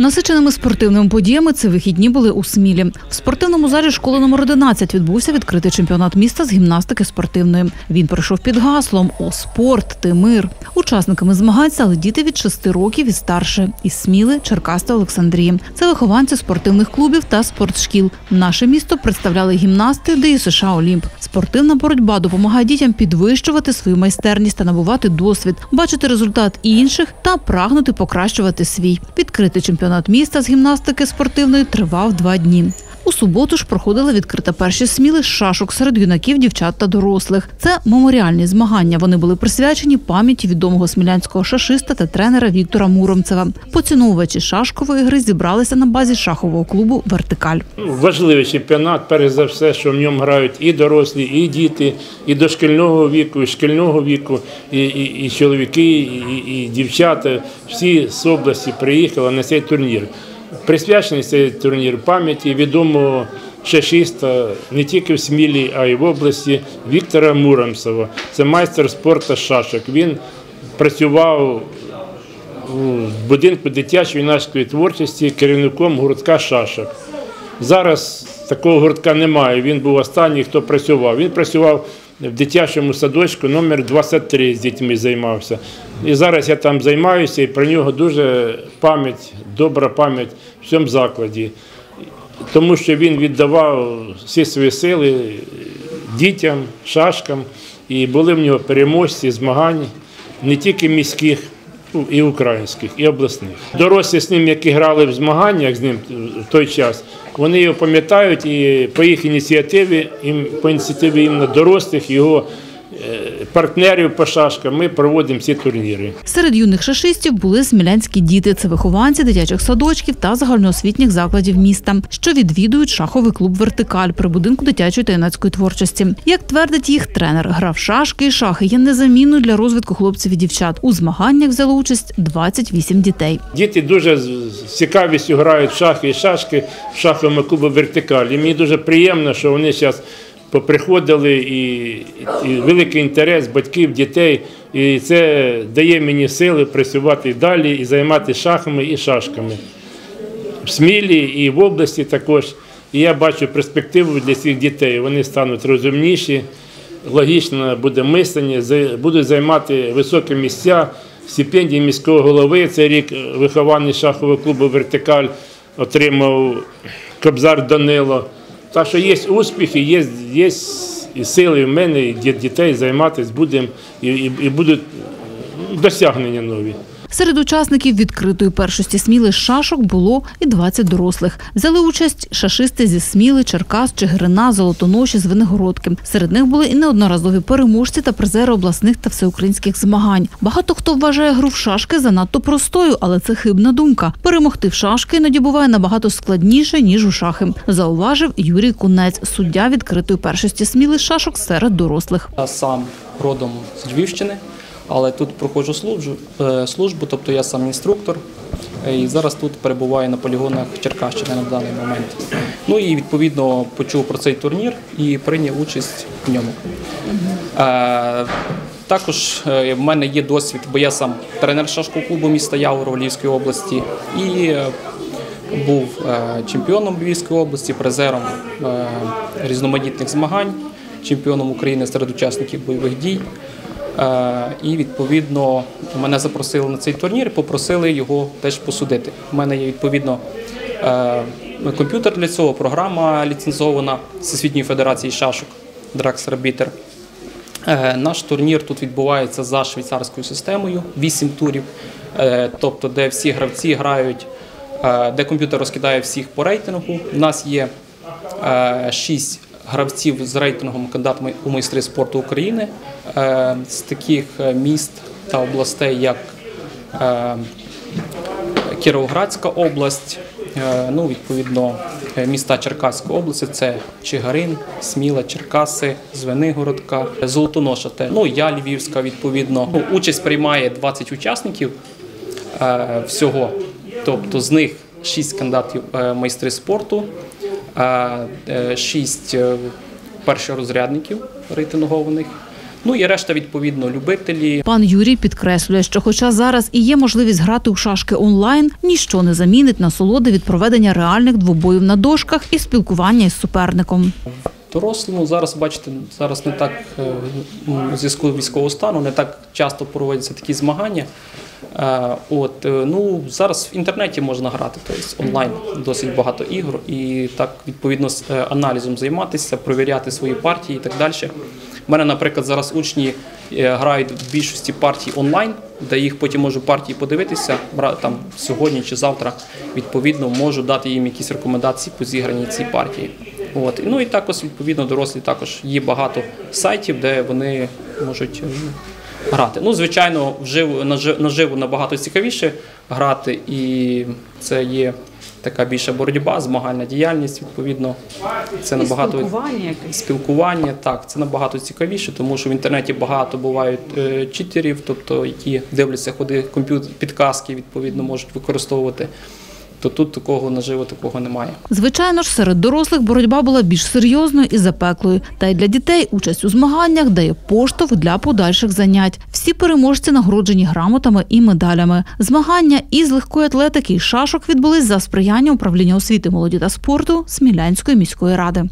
Насиченими спортивними подіями ці вихідні були у Смілі. В спортивному залі школи номер 11 відбувся відкритий чемпіонат міста з гімнастики спортивної. Він пройшов під гаслом О спорт, ти мир. Учасниками змагань стали діти від 6 років і старше із Сміли, Черкас та Олександрії. Це вихованці спортивних клубів та спортшкіл. Наше місто представляли гімнасти ДЮСШ Олімп. Спортивна боротьба допомагає дітям підвищувати свою майстерність та набувати досвід, бачити результат інших та прагнути покращувати свій. Відкритий чемпіонат міста з гімнастики спортивної тривав два дні. У суботу ж проходили відкрита перші сміли шашок серед юнаків, дівчат та дорослих. Це меморіальні змагання. Вони були присвячені пам'яті відомого смілянського шашиста та тренера Віктора Муромцева. Поціновувачі шашкової гри зібралися на базі шахового клубу Вертикаль. Ну, Важливий чемпіонат, перш за все, що в ньому грають і дорослі, і діти, і дошкільного віку, і шкільного віку, і, і, і чоловіки, і, і дівчата. Всі з області приїхали на цей турнір. Присвячений цей турнір пам'яті відомого шашиста не тільки в Смілі, а й в області Віктора Муромцева. Це майстер спорту шашок. Він працював у будинку дитячої юнацької творчості керівником гуртка шашок. Зараз такого гуртка немає. Він був останній, хто працював. Він працював в дитячому садочку номер 23 з дітьми займався. І зараз я там займаюся, і про нього дуже пам'ять, добра пам'ять в цьому закладі. Тому що він віддавав всі свої сили дітям, шашкам, і були в нього переможці, змагань не тільки міських, і українських, і обласних. Дорослі з ним, які грали в змаганнях з ним в той час, вони його пам'ятають і по їх ініціативі, по ініціативі іменно дорослих, його е, партнерів по шашкам, ми проводимо ці турніри. Серед юних шашистів були смілянські діти. Це вихованці дитячих садочків та загальноосвітніх закладів міста, що відвідують шаховий клуб Вертикаль при будинку дитячої та юнацької творчості. Як твердить їх тренер, гра в шашки і шахи є незамінною для розвитку хлопців і дівчат. У змаганнях взяло участь 28 дітей. Діти дуже з цікавістю грають в шахи і шашки в шаховому клубі «Вертикаль». І мені дуже приємно, що вони зараз поприходили і, і великий інтерес батьків, дітей. І це дає мені сили працювати далі і займатися шахами і шашками. В Смілі і в області також. І я бачу перспективу для цих дітей. Вони стануть розумніші, логічно буде мислення, будуть займати високі місця, стипендії міського голови. Цей рік вихований шахового клубу Вертикаль отримав Кобзар Данило. Так що є успіхи, є, є і сили в мене, і ді- дітей займатися будемо, і, і, і будуть досягнення нові. Серед учасників відкритої першості сміли шашок було і 20 дорослих. Взяли участь шашисти зі Сміли, Черкас, Чигирина, Золотоноші, Звенигородки. Серед них були і неодноразові переможці та призери обласних та всеукраїнських змагань. Багато хто вважає гру в шашки занадто простою, але це хибна думка. Перемогти в шашки іноді буває набагато складніше ніж у шахи. Зауважив Юрій Кунець, суддя відкритої першості сміли шашок серед дорослих. Я сам родом з Львівщини, але тут проходжу службу, е, службу тобто я сам інструктор. е, І зараз тут перебуваю на полігонах Черкащини на даний момент. Ну і відповідно почув про цей турнір і прийняв участь в ньому. Е, також в мене є досвід, бо я сам тренер шашкового клубу міста Яворова Львівської області і був чемпіоном Львівської області, призером різноманітних змагань, чемпіоном України серед учасників бойових дій. Е, І відповідно мене запросили на цей турнір, попросили його теж посудити. У мене є відповідно е, комп'ютер для цього, програма ліцензована Всесвітньої федерації шашок Drax Arbiter. Е, Наш турнір тут відбувається за швейцарською системою, 8 турів, тобто де всі гравці грають, де комп'ютер розкидає всіх по рейтингу. У нас є 6 гравців з рейтингом кандидатами у майстри спорту України е, з таких е, міст та областей, як е, Кіровоградська область, ну, відповідно, міста Черкаської області це Чигарин, Сміла, Черкаси, Звенигородка, Золотоноша. Ну, я Львівська, відповідно. Ну, участь приймає 20 учасників всього. Тобто з них 6 кандидатів майстри спорту, 6 першорозрядників рейтингованих, Ну і решта, відповідно, любителі. Пан Юрій підкреслює, що хоча зараз і є можливість грати у шашки онлайн, ніщо не замінить насолоди від проведення реальних двобоїв на дошках і спілкування із суперником. Дорослому зараз бачите, зараз не так е, у зв'язку військового стану, не так часто проводяться такі змагання. Е, От е, ну зараз в інтернеті можна грати, тобто онлайн досить багато ігор, і так відповідно з е, аналізом займатися, провіряти свої партії і так далі. У мене, наприклад, зараз учні е, грають в більшості партій онлайн, де їх потім можу партії подивитися там сьогодні чи завтра. Відповідно, можу дати їм якісь рекомендації по зіграній цій партії. От ну і також відповідно дорослі також є багато сайтів, де вони можуть е, грати. Ну, звичайно, вживу нажи- наживо набагато цікавіше грати, і це є така більша боротьба, змагальна діяльність. Відповідно, це набагато спілкування. Так, це набагато цікавіше, тому що в інтернеті багато бувають е, читерів, тобто які дивляться ходи комп'ютер, підказки, відповідно, можуть використовувати. То тут такого наживо такого немає. Звичайно ж, серед дорослих боротьба була більш серйозною і запеклою. Та й для дітей участь у змаганнях дає поштовх для подальших занять. Всі переможці нагороджені грамотами і медалями. Змагання із легкої атлетики і шашок відбулись за сприяння управління освіти, молоді та спорту Смілянської міської ради.